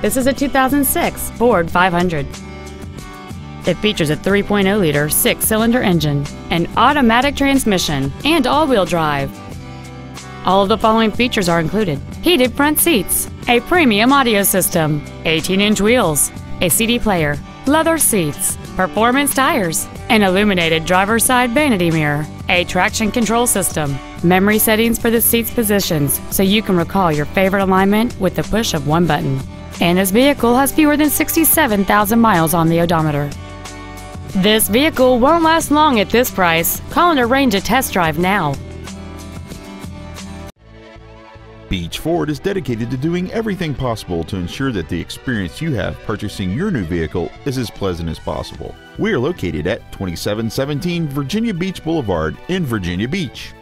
This is a 2006 Ford 500. It features a 3.0-liter six-cylinder engine, an automatic transmission, and all-wheel drive. All of the following features are included. Heated front seats, a premium audio system, 18-inch wheels, a CD player, leather seats, performance tires, an illuminated driver's side vanity mirror, a traction control system, memory settings for the seat's positions so you can recall your favorite alignment with the push of one button. And this vehicle has fewer than 67,000 miles on the odometer. This vehicle won't last long at this price. Call and arrange a test drive now. Beach Ford is dedicated to doing everything possible to ensure that the experience you have purchasing your new vehicle is as pleasant as possible. We are located at 2717 Virginia Beach Boulevard in Virginia Beach.